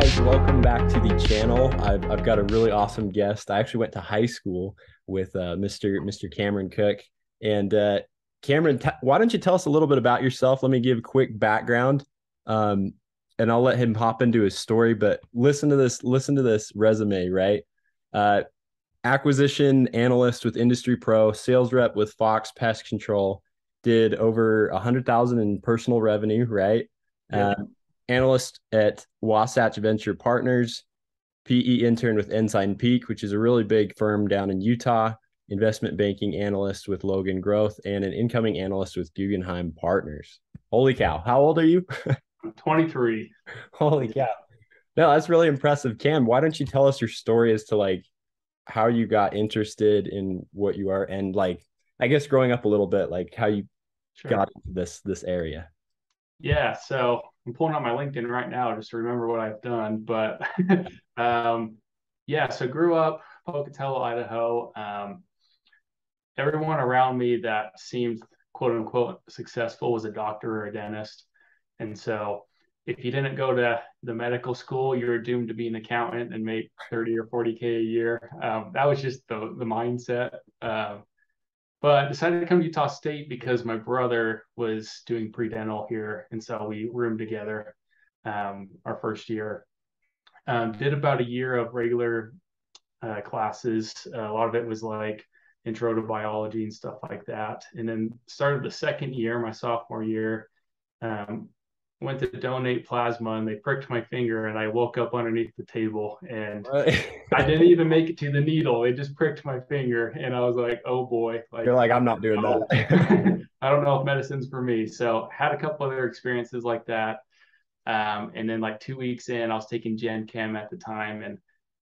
guys, welcome back to the channel. I've, I've got a really awesome guest. I actually went to high school with uh, Mr. Mr. Cameron Cook. And uh, Cameron, t- why don't you tell us a little bit about yourself? Let me give a quick background, um, and I'll let him hop into his story. But listen to this. Listen to this resume, right? Uh, acquisition analyst with Industry Pro, sales rep with Fox Pest Control, did over a hundred thousand in personal revenue, right? Yeah. Um, analyst at Wasatch Venture Partners, PE intern with Ensign Peak, which is a really big firm down in Utah, investment banking analyst with Logan Growth, and an incoming analyst with Guggenheim Partners. Holy cow. How old are you? 23. Holy cow. No, that's really impressive. Cam, why don't you tell us your story as to like how you got interested in what you are and like I guess growing up a little bit, like how you sure. got into this this area. Yeah, so I'm pulling out my LinkedIn right now just to remember what I've done. But um, yeah, so grew up Pocatello, Idaho. Um, everyone around me that seemed quote unquote successful was a doctor or a dentist. And so if you didn't go to the medical school, you were doomed to be an accountant and make 30 or 40K a year. Um, that was just the, the mindset. Uh, but I decided to come to Utah State because my brother was doing pre-dental here, and so we roomed together um, our first year. Um, did about a year of regular uh, classes. Uh, a lot of it was like intro to biology and stuff like that. And then started the second year, my sophomore year. Um, went to donate plasma and they pricked my finger and I woke up underneath the table and I didn't even make it to the needle. It just pricked my finger and I was like, oh boy. Like, You're like, I'm not doing that. I don't know if medicine's for me. So had a couple other experiences like that. Um, and then like two weeks in, I was taking Gen Chem at the time and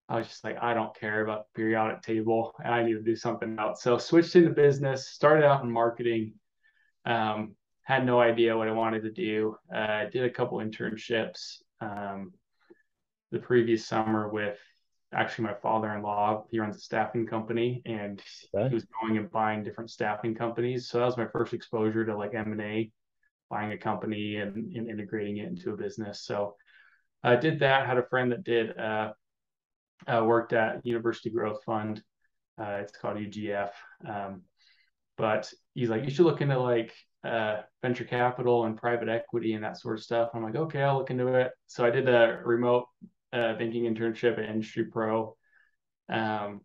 I was just like, I don't care about the periodic table and I need to do something else. So switched into business, started out in marketing. Um, had no idea what I wanted to do. Uh, did a couple internships um, the previous summer with actually my father-in-law. He runs a staffing company, and okay. he was going and buying different staffing companies. So that was my first exposure to like M and A, buying a company and, and, integrating it into a business. So I did that. Had a friend that did uh, uh, worked at University Growth Fund. Uh, it's called UGF. Um, but he's like, you should look into like uh, venture capital and private equity and that sort of stuff. I'm like, okay, I'll look into it. So I did a remote uh, banking internship at Industry Pro. Um,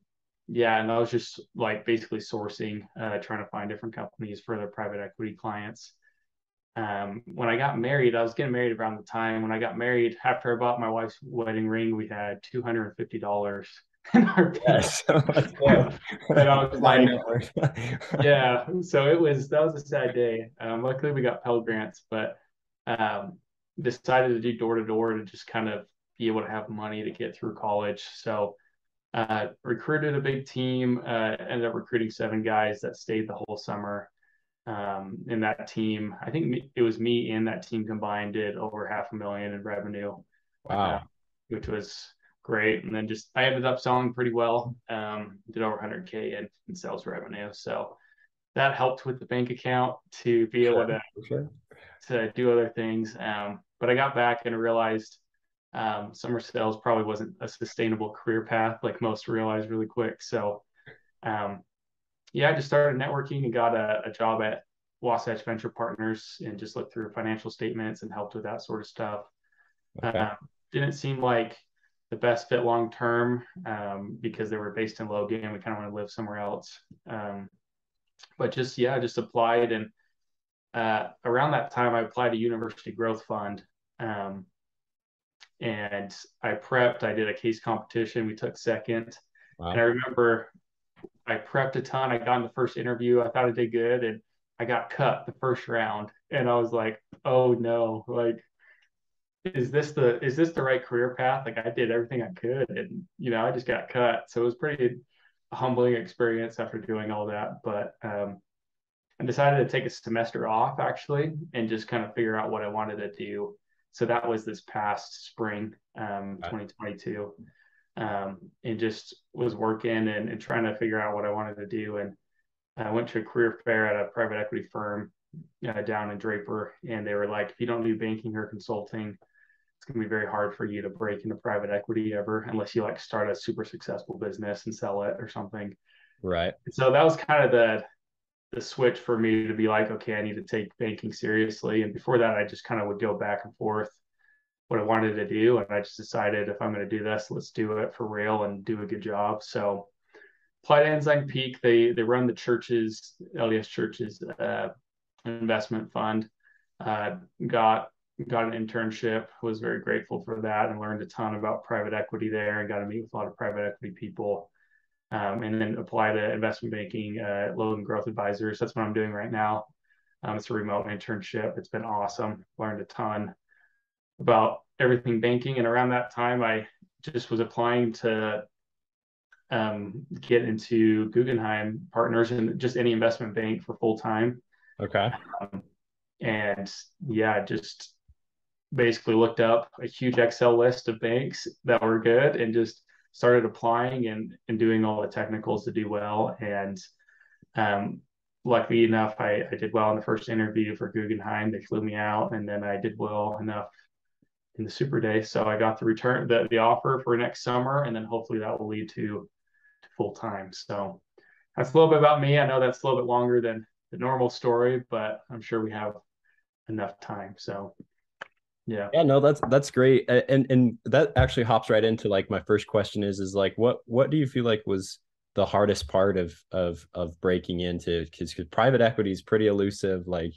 yeah, and I was just like basically sourcing, uh, trying to find different companies for their private equity clients. Um, when I got married, I was getting married around the time when I got married. After I bought my wife's wedding ring, we had two hundred and fifty dollars in our yes. and I was like, yeah. So it was that was a sad day. Um, luckily, we got Pell grants, but um, decided to do door to door to just kind of be able to have money to get through college. So uh, recruited a big team. Uh, ended up recruiting seven guys that stayed the whole summer. Um, in that team, I think it was me and that team combined did over half a million in revenue. Wow, uh, which was great. And then just I ended up selling pretty well. Um, did over 100k in, in, sales revenue, so that helped with the bank account to be able to sure. to do other things. Um, but I got back and realized um, summer sales probably wasn't a sustainable career path like most realized really quick. So um, yeah, I just started networking and got a, a job at Wasatch Venture Partners and just looked through financial statements and helped with that sort of stuff. Okay. Um, didn't seem like the best fit long term um, because they were based in Logan. We kind of want to live somewhere else. Um, but just yeah, just applied and uh, around that time I applied to University Growth Fund. Um, and I prepped. I did a case competition. We took second. Wow. And I remember I prepped a ton. I got in the first interview. I thought I did good, and I got cut the first round. And I was like, "Oh no!" Like is this the is this the right career path? Like I did everything I could, and you know I just got cut. So it was pretty humbling experience after doing all that. But um, I decided to take a semester off actually, and just kind of figure out what I wanted to do. So that was this past spring, um, 2022, um, and just was working and, and trying to figure out what I wanted to do. And I went to a career fair at a private equity firm uh, down in Draper, and they were like, if you don't do banking or consulting, it's going to be very hard for you to break into private equity ever unless you like start a super successful business and sell it or something. Right. So that was kind of the the switch for me to be like, okay, I need to take banking seriously. And before that, I just kind of would go back and forth what I wanted to do. And I just decided if I'm going to do this, let's do it for real and do a good job. So applied Ensign Peak, they they run the churches, LDS churches uh, investment fund. Uh, got got an internship, was very grateful for that and learned a ton about private equity there and got to meet with a lot of private equity people um, and then apply to investment banking, uh, Logan Growth Advisors. That's what I'm doing right now. Um, it's a remote internship. It's been awesome. Learned a ton about everything banking. And around that time, I just was applying to um, get into Guggenheim Partners and just any investment bank for full time. Okay. Um, and yeah, just basically looked up a huge Excel list of banks that were good and just started applying and, and doing all the technicals to do well. And um, luckily enough, I, I did well in the first interview for Guggenheim. They flew me out, and then I did well enough in the Super Day. So I got the return the, the offer for next summer, and then hopefully that will lead to, to full time. So that's a little bit about me. I know that's a little bit longer than the normal story, but I'm sure we have enough time. So yeah. Yeah, no, that's that's great. And and that actually hops right into like my first question is is like what what do you feel like was the hardest part of of of breaking into because private equity is pretty elusive, like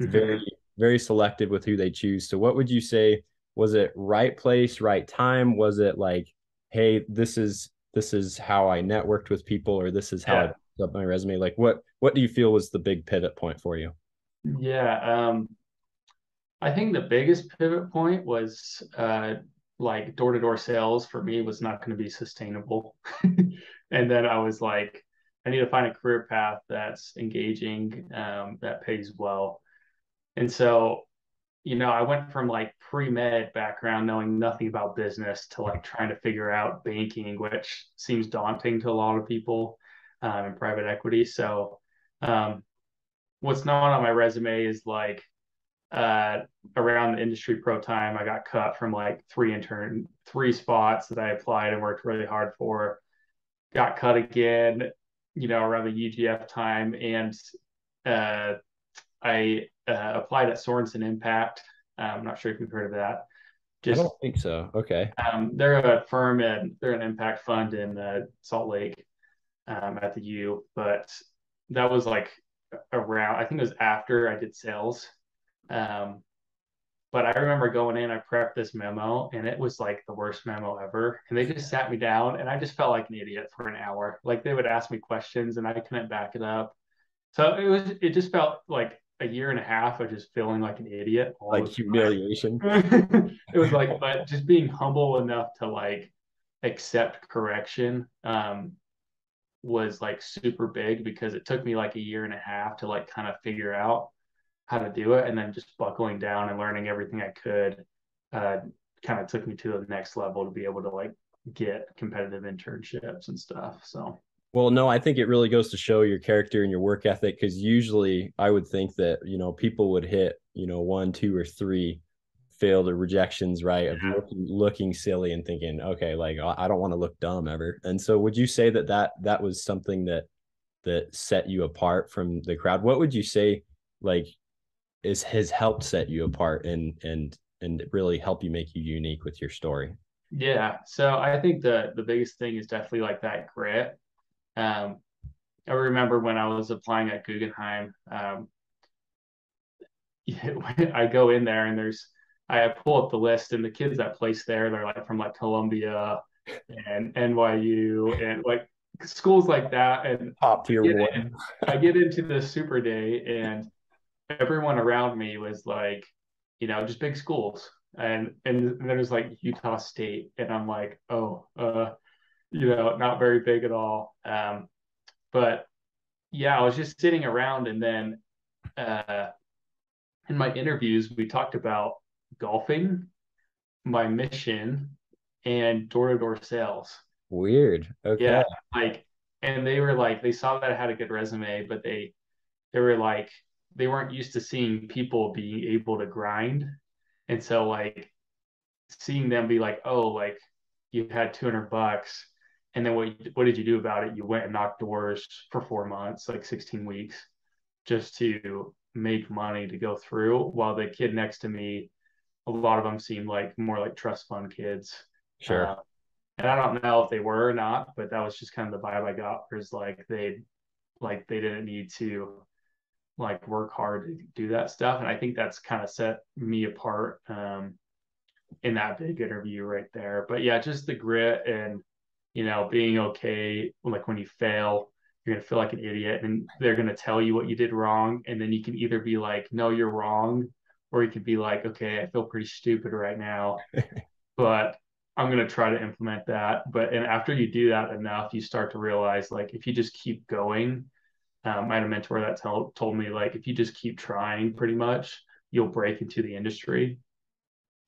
mm-hmm. very very selective with who they choose. So what would you say was it right place, right time? Was it like, hey, this is this is how I networked with people or this is how yeah. I up my resume? Like what what do you feel was the big pivot point for you? Yeah. Um I think the biggest pivot point was uh, like door to door sales for me was not going to be sustainable. and then I was like, I need to find a career path that's engaging, um, that pays well. And so, you know, I went from like pre med background, knowing nothing about business, to like trying to figure out banking, which seems daunting to a lot of people um, in private equity. So, um, what's not on my resume is like uh, around the industry pro time, I got cut from like three intern, three spots that I applied and worked really hard for. Got cut again, you know, around the UGF time, and uh, I uh, applied at Sorenson Impact. I'm not sure if you've heard of that. Just, I don't think so. Okay. Um, they're a firm and they're an impact fund in uh, Salt Lake um, at the U, but that was like around. I think it was after I did sales um, but I remember going in, I prepped this memo and it was like the worst memo ever. And they just sat me down and I just felt like an idiot for an hour. Like they would ask me questions and I couldn't back it up. So it was, it just felt like a year and a half of just feeling like an idiot. Like humiliation. it was like, but just being humble enough to like accept correction um, was like super big because it took me like a year and a half to like kind of figure out how to do it and then just buckling down and learning everything I could uh, kind of took me to the next level to be able to like get competitive internships and stuff. So well, no, I think it really goes to show your character and your work ethic because usually I would think that, you know, people would hit, you know, one, two, or three failed or rejections, right? Of looking, looking silly and thinking, okay, like I don't want to look dumb ever. And so would you say that that that was something that that set you apart from the crowd? What would you say like is has helped set you apart and and and really help you make you unique with your story. Yeah. So i think the the biggest thing is definitely like that grit. Um i remember when i was applying at guggenheim um i go in there and there's i pull up the list and the kids that place there they're like from like columbia and nyu and like schools like that. And top tier one. i get into the super day and everyone around me was like, you know, just big schools. And and then was like Utah State, and I'm like, oh, uh, you know, not very big at all. Um, but yeah, I was just sitting around, and then uh, in my interviews, we talked about golfing, my mission, and door to door sales. Weird. Okay. Yeah, like, and they were like, they saw that I had a good resume, but they they were like, they weren't used to seeing people being able to grind. And so like seeing them be like, oh, like you had 200 bucks. And then what, what did you do about it? You went and knocked doors for four months, like 16 weeks, just to make money to go through. While the kid next to me, a lot of them seemed like more like trust fund kids. Sure. Uh, and I don't know if they were or not, but that was just kind of the vibe I got. Was like they, like they didn't need to, like work hard to do that stuff, and I think that's kind of set me apart um, in that big interview right there. But yeah, just the grit and you know being okay. Like when you fail, you're gonna feel like an idiot, and they're gonna tell you what you did wrong, and then you can either be like, "No, you're wrong," or you could be like, "Okay, I feel pretty stupid right now." but I'm going to try to implement that. But and after you do that enough, you start to realize like if you just keep going, um, I had a mentor that tell, told me like if you just keep trying, pretty much you'll break into the industry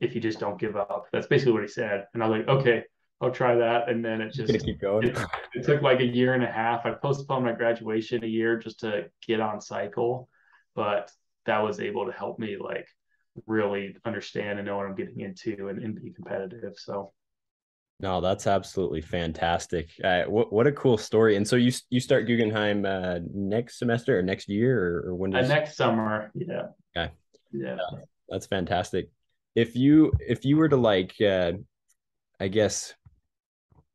if you just don't give up. That's basically what he said. And I was like, okay, I'll try that. And then it just keep going. It, it took like a year and a half. I postponed my graduation a year just to get on cycle, but that was able to help me like really understand and know what I'm getting into and, and be competitive. So no, that's absolutely fantastic. Uh, what what a cool story! And so you you start Guggenheim uh, next semester or next year or, or when? Does... Uh, next summer, yeah. Okay. Yeah. yeah. that's fantastic. If you if you were to like, uh, I guess,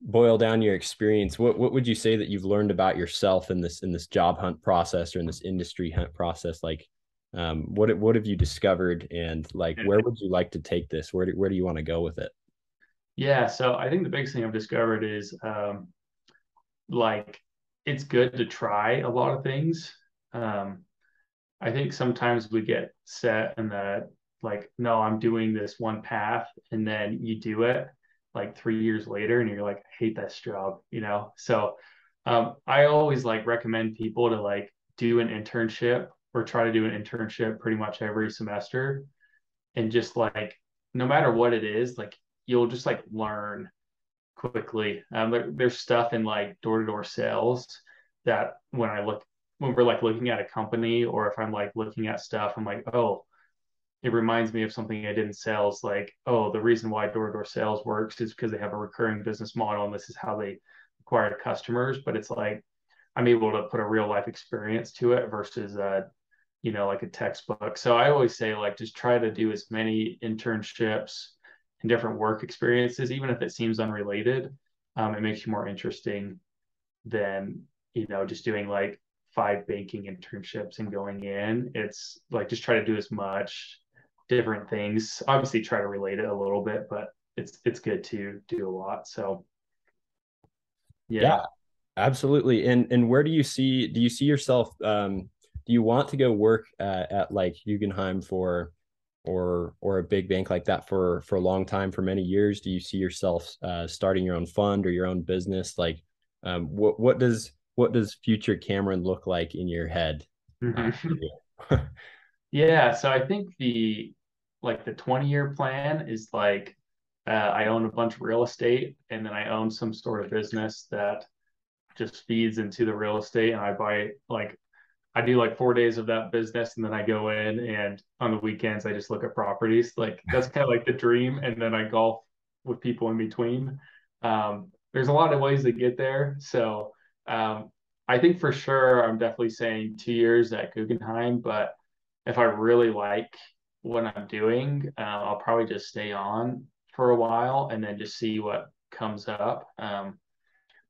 boil down your experience, what what would you say that you've learned about yourself in this in this job hunt process or in this industry hunt process? Like, um, what what have you discovered, and like, where would you like to take this? Where do, where do you want to go with it? Yeah, so I think the biggest thing I've discovered is um, like it's good to try a lot of things. Um, I think sometimes we get set in that like, no, I'm doing this one path, and then you do it like three years later, and you're like, I hate this job, you know. So um, I always like recommend people to like do an internship or try to do an internship pretty much every semester, and just like no matter what it is, like you'll just like learn quickly. Um, there, there's stuff in like door to door sales that when I look, when we're like looking at a company or if I'm like looking at stuff, I'm like, oh, it reminds me of something I did in sales. Like, oh, the reason why door to door sales works is because they have a recurring business model and this is how they acquire customers. But it's like, I'm able to put a real life experience to it versus a, you know, like a textbook. So I always say, like, just try to do as many internships and different work experiences, even if it seems unrelated, um, it makes you more interesting than you know just doing like five banking internships and going in. It's like just try to do as much different things. Obviously, try to relate it a little bit, but it's it's good to do a lot. So, yeah. yeah absolutely. And and where do you see do you see yourself? Um, do you want to go work uh, at like Guggenheim for? Or or a big bank like that for for a long time for many years? Do you see yourself uh, starting your own fund or your own business? Like um, what what does what does future cameron look like in your head mm-hmm. yeah so i think the like the 20 year plan is like uh, i own a bunch of real estate and then i own some sort of business that just feeds into the real estate and i buy like I do like four days of that business and then I go in and on the weekends I just look at properties. Like that's kind of like the dream. And then I golf with people in between. Um, there's a lot of ways to get there. So um, I think for sure I'm definitely saying two years at Guggenheim, but if I really like what I'm doing, uh, I'll probably just stay on for a while and then just see what comes up. Um,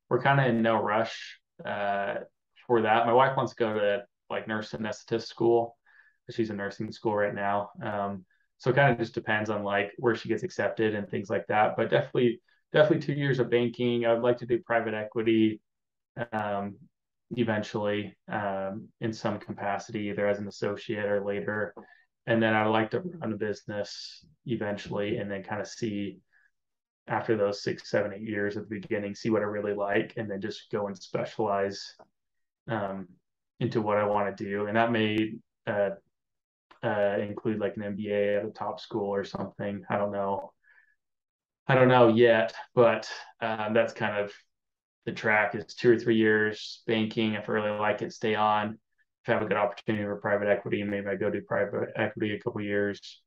we're kind of in no rush uh, for that. My wife wants to go to like nurse anesthetist school. She's in nursing school right now. Um, so it kind of just depends on like where she gets accepted and things like that. But definitely, definitely two years of banking. I would like to do private equity um, eventually um, in some capacity, either as an associate or later. And then I'd like to run a business eventually, and then kind of see after those six, seven, eight years at the beginning, see what I really like, and then just go and specialize um, into what I want to do, and that may uh, uh, include like an MBA at a top school or something. I don't know. I don't know yet, but um, that's kind of the track is two or three years banking. If I really like it, stay on. If I have a good opportunity for private equity, maybe I go do private equity a couple years,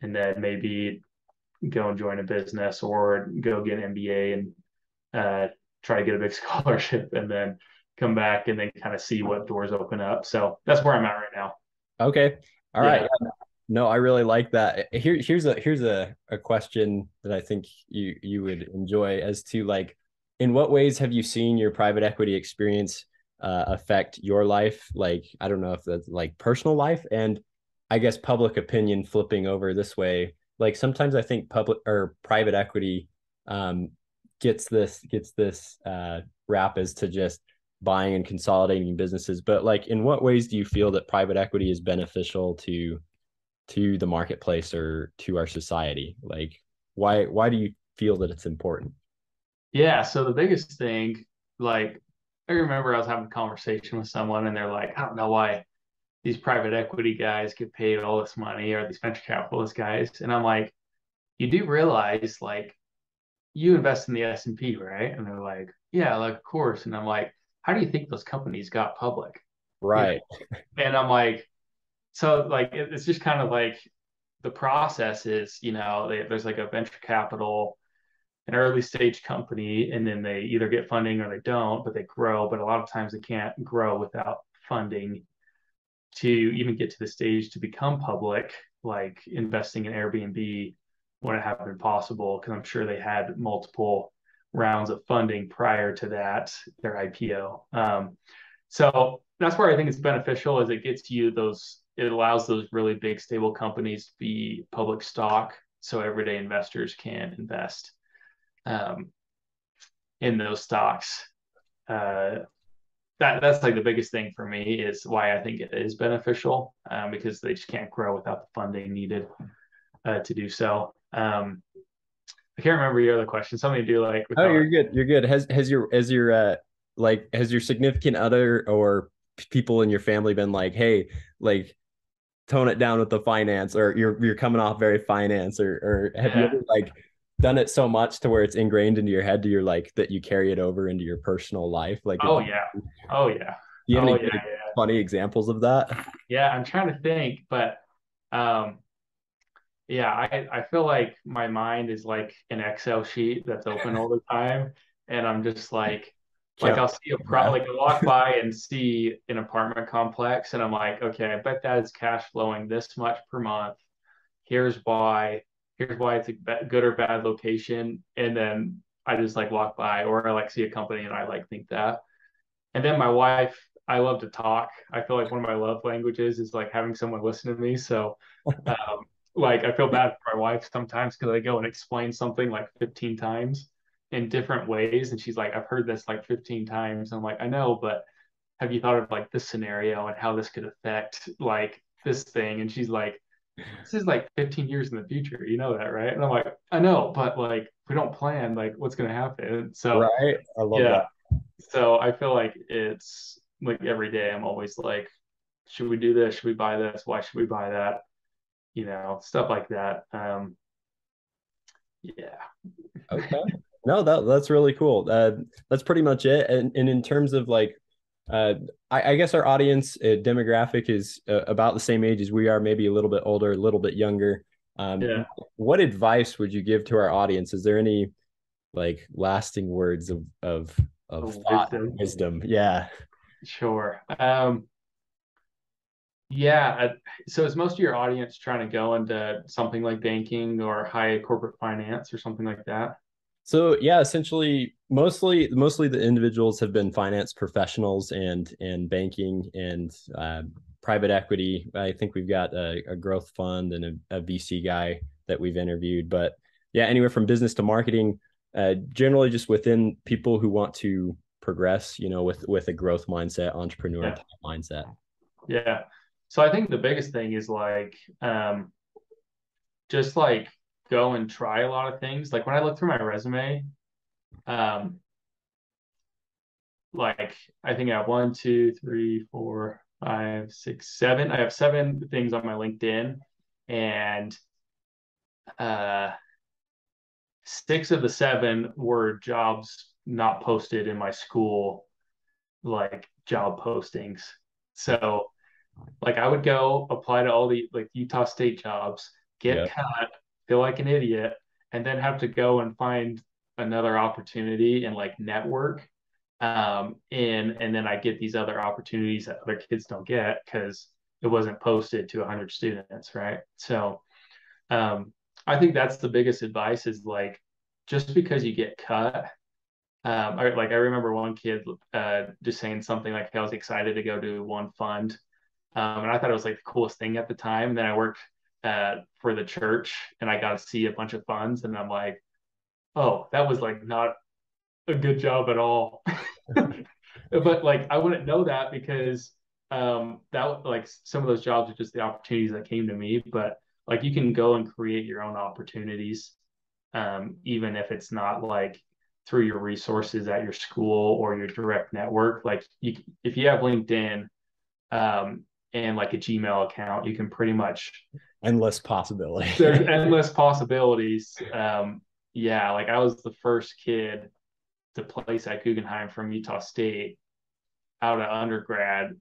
and then maybe go and join a business or go get an MBA and uh, try to get a big scholarship and then come back and then kind of see what doors open up. So that's where I'm at right now. Okay. all yeah. right. No, I really like that. Here, here's a here's a, a question that I think you you would enjoy as to like in what ways have you seen your private equity experience uh, affect your life? Like, I don't know if that's like personal life and I guess public opinion flipping over this way. Like sometimes I think public or private equity um, gets this gets this uh, rap as to just buying and consolidating businesses. But like, in what ways do you feel that private equity is beneficial to to the marketplace or to our society? Like, why why do you feel that it's important? Yeah. So the biggest thing, like, I remember I was having a conversation with someone, and they're like, I don't know why these private equity guys get paid all this money or these venture capitalist guys, and I'm like, you do realize like you invest in the S&P, right? And they're like, yeah, like of course. And I'm like, how do you think those companies got public? Right. and I'm like, so like it's just kind of like the process is, you know, they, there's like a venture capital, an early stage company, and then they either get funding or they don't, but they grow. But a lot of times they can't grow without funding to even get to the stage to become public, like investing in Airbnb wouldn't have been possible because I'm sure they had multiple rounds of funding prior to that, their IPO. Um, so that's where I think it's beneficial as it gets you those, it allows those really big stable companies to be public stock so everyday investors can invest um, in those stocks. Uh, that that's like the biggest thing for me is why I think it is beneficial um, because they just can't grow without the funding needed uh, to do so. Um, I can't remember your other question. Something to do like. oh, you're good. You're good. Has has your has your uh like has your significant other or people in your family been like, hey, like tone it down with the finance, or you're you're coming off very finance, or or have yeah. you ever like done it so much to where it's ingrained into your head to your like that you carry it over into your personal life? Like, oh yeah, oh yeah. Do you have oh, any yeah, yeah. funny examples of that? Yeah, I'm trying to think, but um yeah, I, I feel like my mind is like an Excel sheet that's open all the time. And I'm just like, like I'll see a pro like I walk by and see an apartment complex and I'm like, okay, I bet that is cash flowing this much per month. Here's why. Here's why it's a good or bad location. And then I just like walk by or I like see a company and I like think that. And then my wife, I love to talk. I feel like one of my love languages is like having someone listen to me. So um, like I feel bad for my wife sometimes because I go and explain something like 15 times in different ways. And she's like, I've heard this like 15 times. I'm like, I know, but have you thought of like this scenario and how this could affect like this thing? And she's like, this is like 15 years in the future. You know that, right? And I'm like, I know, but like we don't plan like what's gonna happen. So right. I love yeah. that. So I feel like it's like every day I'm always like, should we do this? Should we buy this? Why should we buy that? You know, stuff like that. Um, yeah. okay. No, that that's really cool. Uh, that's pretty much it. And and in terms of like, uh, I, I guess our audience uh, demographic is uh, about the same age as we are, maybe a little bit older, a little bit younger. Um, yeah. What advice would you give to our audience? Is there any like lasting words of of of oh, thought, wisdom. wisdom? Yeah. Sure. Um, yeah. So is most of your audience trying to go into something like banking or high corporate finance or something like that? So yeah, essentially, mostly mostly the individuals have been finance professionals and and banking and uh, private equity. I think we've got a, a growth fund and a, a, VC guy that we've interviewed. But yeah, anywhere from business to marketing, uh, generally just within people who want to progress, you know, with with a growth mindset, entrepreneur yeah. mindset. Yeah. So I think the biggest thing is like um, just like go and try a lot of things. Like when I look through my resume, um, like I think I have one, two, three, four, five, six, seven. I have seven things on my LinkedIn, and uh, six of the seven were jobs not posted in my school, like job postings. So like I would go apply to all the like Utah State jobs, get yeah. cut, feel like an idiot, and then have to go and find another opportunity and like network um, and and then I get these other opportunities that other kids don't get because it wasn't posted to 100 students, right? So um, I think that's the biggest advice is like just because you get cut. Um, I, like I remember one kid uh, just saying something like I was excited to go to one fund, um, and I thought it was like the coolest thing at the time. And then I worked uh, for the church, and I got to see a bunch of funds, and I'm like, oh, that was like not a good job at all. but like I wouldn't know that because um that like some of those jobs are just the opportunities that came to me. But like you can go and create your own opportunities, um, even if it's not like through your resources at your school or your direct network. Like you, if you have LinkedIn um, and like a Gmail account, you can pretty much endless possibilities. there's endless possibilities. Um, yeah, like I was the first kid to place at Guggenheim from Utah State out of undergrad,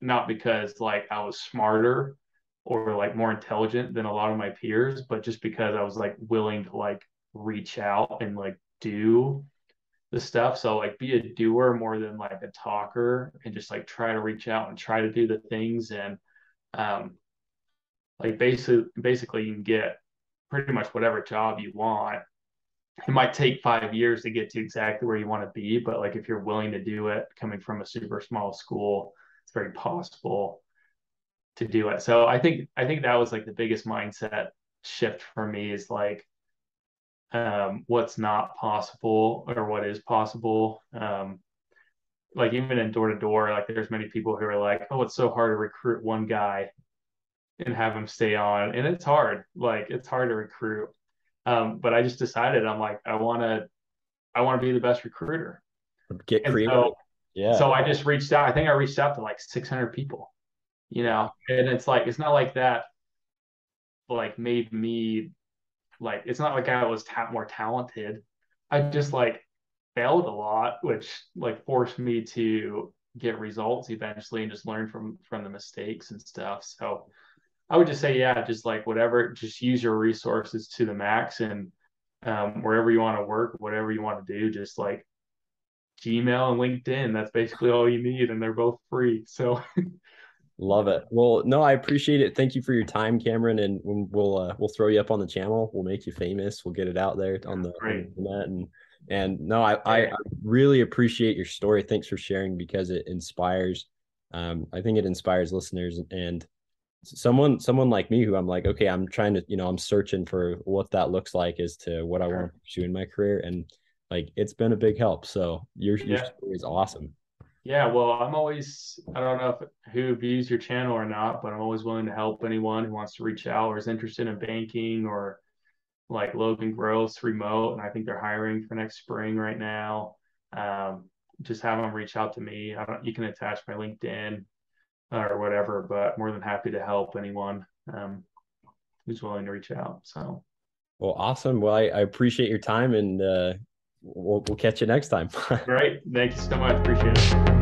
not because like I was smarter or like more intelligent than a lot of my peers, but just because I was like willing to like reach out and like do the stuff. So like be a doer more than like a talker and just like try to reach out and try to do the things and um like basically basically you can get pretty much whatever job you want it might take five years to get to exactly where you want to be, but like if you're willing to do it coming from a super small school, it's very possible to do it. So I think I think that was like the biggest mindset shift for me is like um, what's not possible or what is possible. Um, like even in door to door, like there's many people who are like, oh, it's so hard to recruit one guy and have him stay on, and it's hard. Like it's hard to recruit um, but I just decided I'm like, I want to, I want to be the best recruiter. Get creative. So, yeah. So I just reached out. I think I reached out to like 600 people, you know, and it's like, it's not like that like made me like, it's not like I was ta- more talented. I just like failed a lot, which like forced me to get results eventually and just learn from, from the mistakes and stuff. So, I would just say, yeah, just like whatever, just use your resources to the max and um, wherever you want to work, whatever you want to do, just like Gmail and LinkedIn. That's basically all you need, and they're both free. So. Love it. Well, no, I appreciate it. Thank you for your time, Cameron. And we'll uh, we'll throw you up on the channel. We'll make you famous. We'll get it out there on the, on the internet. And and no, I, I, I really appreciate your story. Thanks for sharing because it inspires. Um, I think it inspires listeners and someone someone like me who I'm like, okay, I'm trying to, you know, I'm searching for what that looks like as to what I want to pursue in my career. And like it's been a big help. So your, yeah. your story is awesome. Yeah, well, I'm always I don't know if who views your channel or not, but I'm always willing to help anyone who wants to reach out or is interested in banking or like Logan Growth remote, and I think they're hiring for next spring right now. Um, just have them reach out to me. I don't, you can attach my LinkedIn or whatever, but more than happy to help anyone um, who's willing to reach out. So, well, awesome. Well, I, I appreciate your time and uh, we'll, we'll catch you next time. Great. Thank you so much. Appreciate it.